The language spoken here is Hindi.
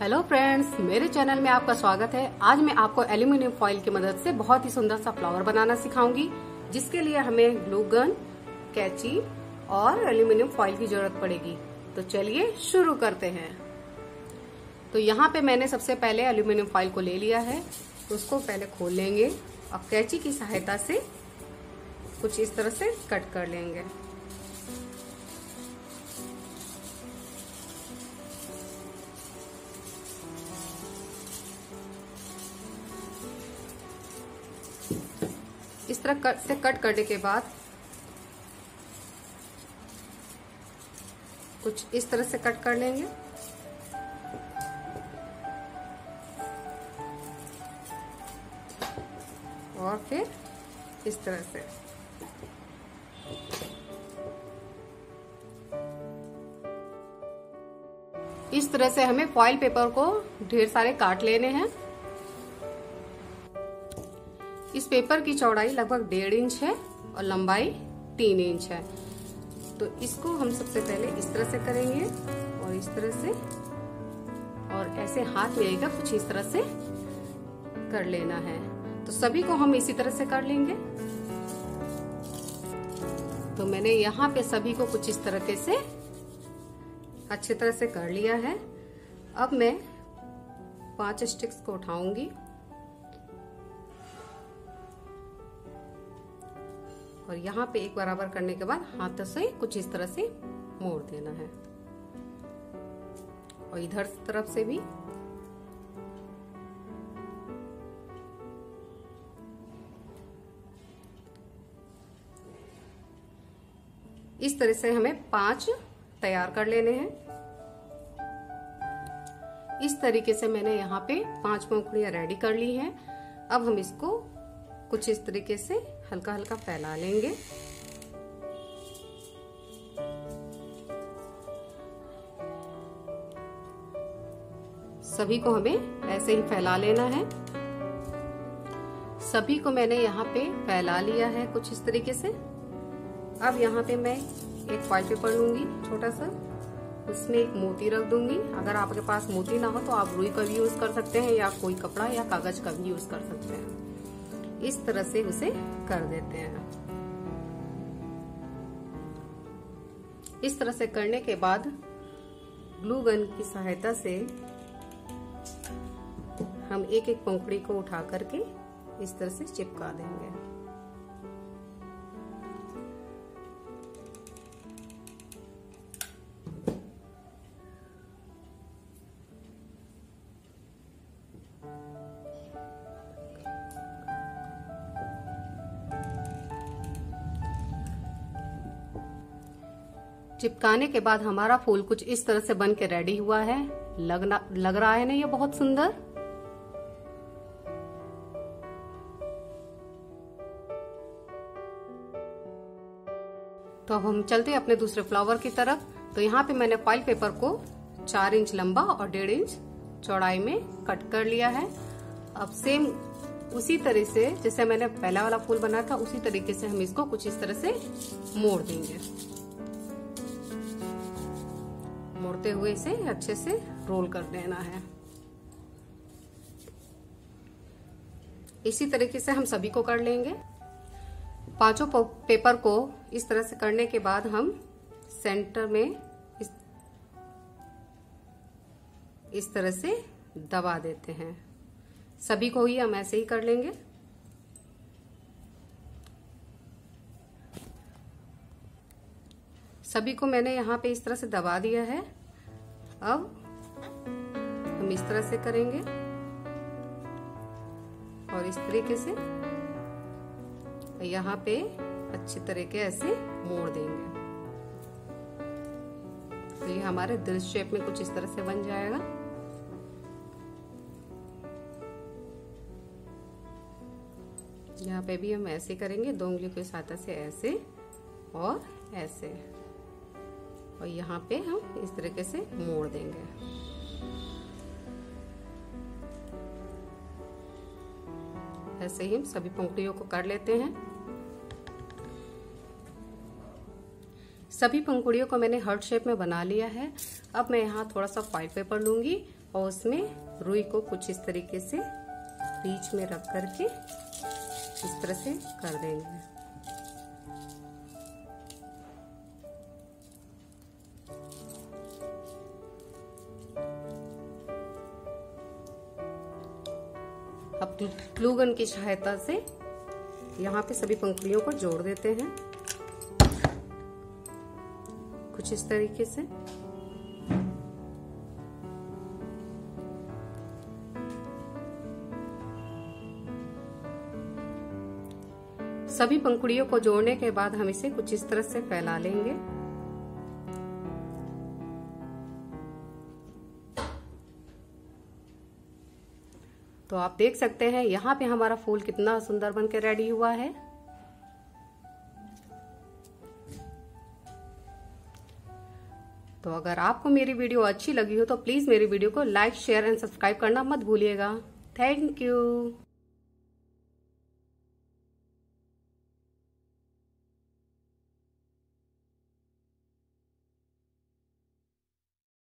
हेलो फ्रेंड्स मेरे चैनल में आपका स्वागत है। आज मैं आपको एल्यूमिनियम फॉइल की मदद से बहुत ही सुंदर सा फ्लावर बनाना सिखाऊँगी, जिसके लिए हमें ग्लू गन कैची और एल्यूमिनियम फॉइल की ज़रूरत पड़ेगी। तो चलिए शुरू करते हैं। तो यहाँ पे मैंने सबसे पहले एल्यूमिनियम फॉइल को ले लिया है। उसको पहले खोल लेंगे। और कैची की सहायता से कुछ इस तरह से कट कर लेंगे। इस तरह कट से कट करने के बाद कुछ इस तरह से कट कर लेंगे। और फिर इस तरह से। इस तरह से हमें फॉइल पेपर को ढेर सारे काट लेने हैं। इस पेपर की चौड़ाई लगभग डेढ़ इंच है और लंबाई तीन इंच है। तो इसको हम सबसे पहले इस तरह से करेंगे और इस तरह से, और ऐसे हाथ आएगा, कुछ इस तरह से कर लेना है। तो सभी को हम इसी तरह से कर लेंगे। तो मैंने यहाँ पे सभी को कुछ इस तरीके से, अच्छी तरह से कर लिया है। अब मैं पाँच स्टिक्स को उठाऊँगी। और यहाँ पे एक बराबर करने के बाद हाथ से कुछ इस तरह से मोड़ देना है। और इधर तरफ़ से भी। इस तरह से हमें पाँच तैयार कर लेने हैं। इस तरीके से मैंने यहाँ पे पाँच पंखुड़ियाँ रेडी कर ली हैं। अब हम इसको कुछ इस तरीके से हल्का हल्का फैला लेंगे। सभी को हमें ऐसे ही फैला लेना है। सभी को मैंने यहाँ पे फैला लिया है कुछ इस तरीके से। अब यहाँ पे मैं एक फॉइल पेपर लूँगी, छोटा सा। उसमें एक मोती रख दूँगी। अगर आपके पास मोती ना हो तो आप रुई का भी यूज़ कर सकते हैं या कोई कपड़ा या कागज़ का भी यूज़ कर सकते हैं। इस तरह से उसे कर देते हैं। इस तरह से करने के बाद ग्लू गन की सहायता से हम एक एक पंखड़ी को उठा करके इस तरह से चिपका देंगे। चिपकाने के बाद हमारा फूल कुछ इस तरह से बन के रेडी हुआ है। लगना, लग रहा है ना ये बहुत सुंदर? तो अब हम चलते हैं अपने दूसरे फ्लावर की तरफ़। तो यहाँ पे मैंने फॉइल पेपर को चार इंच लंबा और डेढ़ इंच चौड़ाई में कट कर लिया है। अब सेम उसी तरह से, जैसे मैंने पहला वाला फूल बनाया था, उसी तरीके से हम इसको कुछ इस तरह से मोड़ देंगे। मोड़ते हुए इसे अच्छे से रोल कर देना है। इसी तरीके से हम सभी को कर लेंगे। पाँचों पेपर को इस तरह से करने के बाद हम सेंटर में इस, इस तरह से दबा देते हैं। सभी को ही हम ऐसे ही कर लेंगे। सभी को मैंने यहाँ पे इस तरह से दबा दिया है। अब हम इस तरह से करेंगे और इस तरीके से यहाँ पे अच्छी तरीके ऐसे मोड़ देंगे। तो ये हमारे दिल शेप में कुछ इस तरह से बन जाएगा। यहाँ पे भी हम ऐसे करेंगे, दो उंगलियों के सहायता से ऐसे और ऐसे। और यहाँ पे हम इस तरीके से मोड़ देंगे। ऐसे ही हम सभी पंखुड़ियों को कर लेते हैं। सभी पंखुड़ियों को मैंने हर्ट शेप में बना लिया है। अब मैं यहाँ थोड़ा सा फ़ाइल पेपर लूँगी और उसमें रुई को कुछ इस तरीके से बीच में रख करके इस तरह से कर देंगे। अब ग्लू गन की सहायता से यहाँ पे सभी पंखुड़ियों को जोड़ देते हैं। कुछ इस तरीके से। सभी पंखुड़ियों को जोड़ने के बाद हम इसे कुछ इस तरह से फैला लेंगे। तो आप देख सकते हैं, यहाँ पे हमारा फूल कितना सुंदर बन के रेडी हुआ है। तो अगर आपको मेरी वीडियो अच्छी लगी हो तो प्लीज़ मेरी वीडियो को लाइक शेयर एंड सब्सक्राइब करना मत भूलिएगा। Thank you